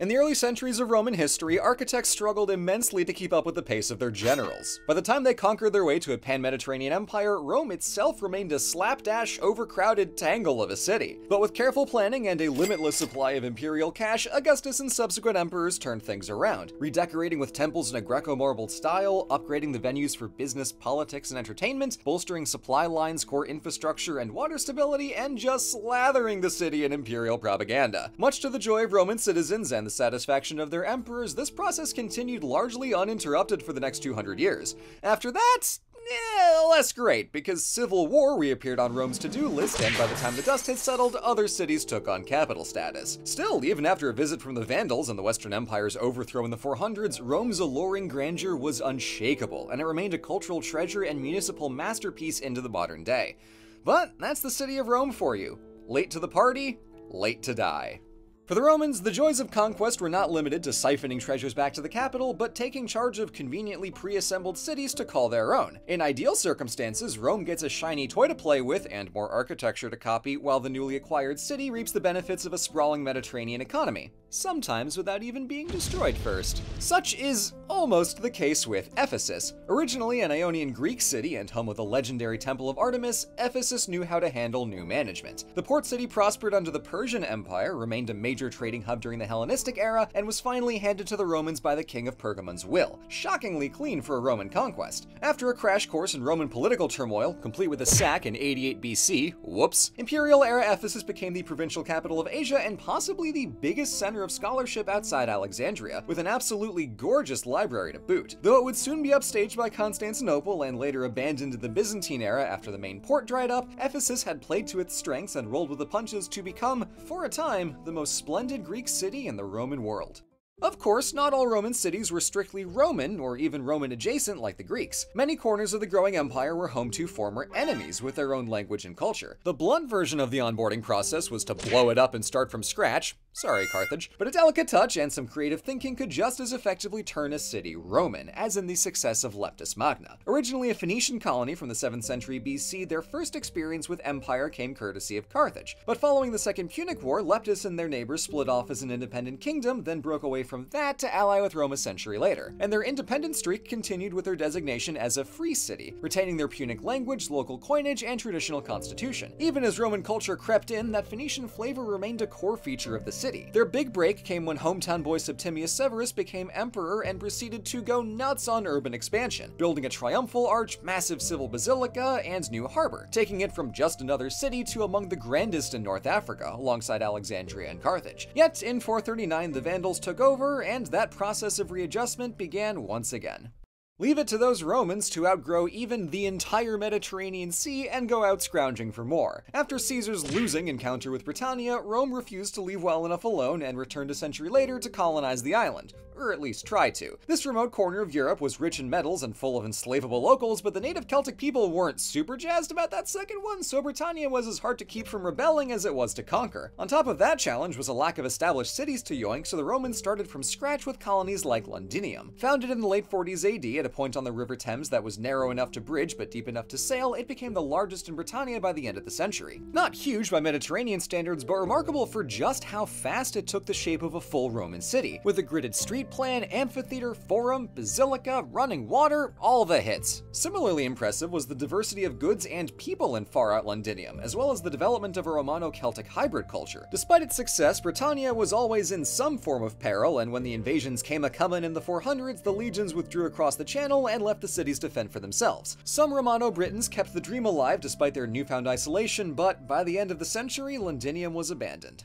In the early centuries of Roman history, architects struggled immensely to keep up with the pace of their generals. By the time they conquered their way to a pan Mediterranean empire, Rome itself remained a slapdash, overcrowded tangle of a city. But with careful planning and a limitless supply of imperial cash, Augustus and subsequent emperors turned things around, redecorating with temples in a Greco marble style, upgrading the venues for business, politics, and entertainment, bolstering supply lines, core infrastructure, and water stability, and just slathering the city in imperial propaganda. Much to the joy of Roman citizens and the satisfaction of their emperors, this process continued largely uninterrupted for the next 200 years. After that, Eh, less great, because civil war reappeared on Rome's to-do list, and by the time the dust had settled, other cities took on capital status. Still, even after a visit from the Vandals and the Western Empire's overthrow in the 400s, Rome's alluring grandeur was unshakable, and it remained a cultural treasure and municipal masterpiece into the modern day. But that's the city of Rome for you. Late to the party, late to die. For the Romans, the joys of conquest were not limited to siphoning treasures back to the capital, but taking charge of conveniently pre-assembled cities to call their own. In ideal circumstances, Rome gets a shiny toy to play with and more architecture to copy, while the newly acquired city reaps the benefits of a sprawling Mediterranean economy sometimes without even being destroyed first. Such is almost the case with Ephesus. Originally an Ionian Greek city and home of the legendary Temple of Artemis, Ephesus knew how to handle new management. The port city prospered under the Persian Empire, remained a major trading hub during the Hellenistic era, and was finally handed to the Romans by the king of Pergamon's will. Shockingly clean for a Roman conquest. After a crash course in Roman political turmoil, complete with a sack in 88 BC, whoops, imperial era Ephesus became the provincial capital of Asia and possibly the biggest center of scholarship outside Alexandria, with an absolutely gorgeous library to boot. Though it would soon be upstaged by Constantinople and later abandoned in the Byzantine era after the main port dried up, Ephesus had played to its strengths and rolled with the punches to become, for a time, the most splendid Greek city in the Roman world. Of course, not all Roman cities were strictly Roman or even Roman adjacent like the Greeks. Many corners of the growing empire were home to former enemies with their own language and culture. The blunt version of the onboarding process was to blow it up and start from scratch, Sorry, Carthage. But a delicate touch and some creative thinking could just as effectively turn a city Roman, as in the success of Leptis Magna. Originally a Phoenician colony from the 7th century BC, their first experience with empire came courtesy of Carthage. But following the Second Punic War, Leptis and their neighbors split off as an independent kingdom, then broke away from that to ally with Rome a century later. And their independent streak continued with their designation as a free city, retaining their Punic language, local coinage, and traditional constitution. Even as Roman culture crept in, that Phoenician flavor remained a core feature of the city. Their big break came when hometown boy Septimius Severus became emperor and proceeded to go nuts on urban expansion, building a triumphal arch, massive civil basilica, and new harbor, taking it from just another city to among the grandest in North Africa, alongside Alexandria and Carthage. Yet, in 439, the Vandals took over, and that process of readjustment began once again. Leave it to those Romans to outgrow even the entire Mediterranean Sea and go out scrounging for more. After Caesar's losing encounter with Britannia, Rome refused to leave well enough alone and returned a century later to colonize the island, or at least try to. This remote corner of Europe was rich in metals and full of enslavable locals, but the native Celtic people weren't super jazzed about that second one, so Britannia was as hard to keep from rebelling as it was to conquer. On top of that challenge was a lack of established cities to yoink, so the Romans started from scratch with colonies like Londinium. Founded in the late 40s AD at a point on the River Thames that was narrow enough to bridge but deep enough to sail, it became the largest in Britannia by the end of the century. Not huge by Mediterranean standards, but remarkable for just how fast it took the shape of a full Roman city, with a gridded street plan, amphitheater, forum, basilica, running water, all the hits. Similarly impressive was the diversity of goods and people in far out Londinium, as well as the development of a Romano-Celtic hybrid culture. Despite its success, Britannia was always in some form of peril, and when the invasions came a-coming in the 400s, the legions withdrew across the channel and left the cities to fend for themselves. Some Romano Britons kept the dream alive despite their newfound isolation, but by the end of the century, Londinium was abandoned.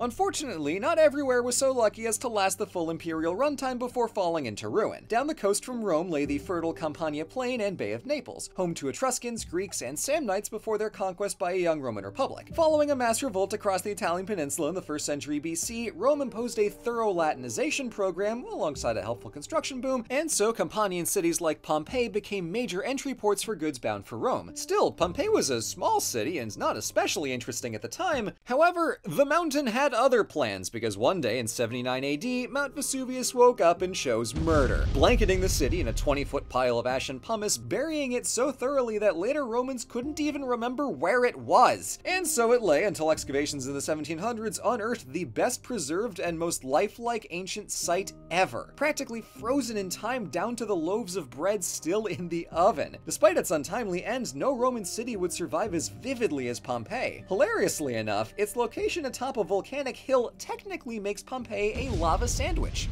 Unfortunately, not everywhere was so lucky as to last the full imperial runtime before falling into ruin. Down the coast from Rome lay the fertile Campania Plain and Bay of Naples, home to Etruscans, Greeks, and Samnites before their conquest by a young Roman Republic. Following a mass revolt across the Italian peninsula in the 1st century BC, Rome imposed a thorough Latinization program alongside a helpful construction boom, and so Campanian cities like Pompeii became major entry ports for goods bound for Rome. Still, Pompeii was a small city and not especially interesting at the time. However, the mountain had had other plans because one day in 79 AD, Mount Vesuvius woke up and chose murder, blanketing the city in a 20 foot pile of ash and pumice, burying it so thoroughly that later Romans couldn't even remember where it was. And so it lay until excavations in the 1700s unearthed the best preserved and most lifelike ancient site ever, practically frozen in time down to the loaves of bread still in the oven. Despite its untimely end, no Roman city would survive as vividly as Pompeii. Hilariously enough, its location atop a volcanic hill technically makes Pompeii a lava sandwich.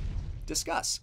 Discuss.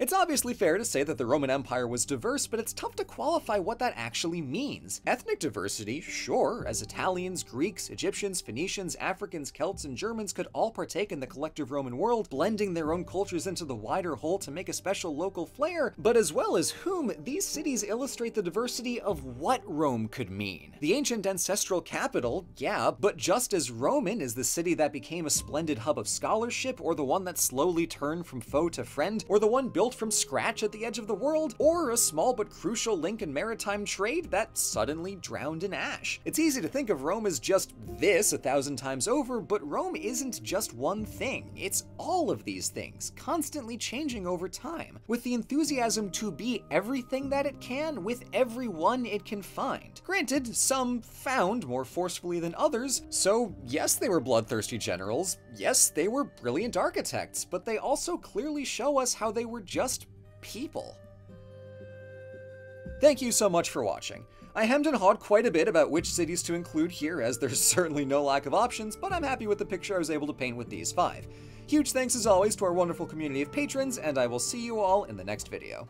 It's obviously fair to say that the Roman Empire was diverse, but it's tough to qualify what that actually means. Ethnic diversity, sure, as Italians, Greeks, Egyptians, Phoenicians, Africans, Celts, and Germans could all partake in the collective Roman world, blending their own cultures into the wider whole to make a special local flair, but as well as whom, these cities illustrate the diversity of what Rome could mean. The ancient ancestral capital, yeah, but just as Roman is the city that became a splendid hub of scholarship, or the one that slowly turned from foe to friend, or the one built built from scratch at the edge of the world, or a small but crucial link in maritime trade that suddenly drowned in ash. It's easy to think of Rome as just this a thousand times over, but Rome isn't just one thing. It's all of these things, constantly changing over time, with the enthusiasm to be everything that it can with everyone it can find. Granted, some found more forcefully than others, so yes, they were bloodthirsty generals, yes, they were brilliant architects, but they also clearly show us how they were just just people. Thank you so much for watching. I hemmed and hawed quite a bit about which cities to include here, as there's certainly no lack of options, but I'm happy with the picture I was able to paint with these five. Huge thanks as always to our wonderful community of patrons, and I will see you all in the next video.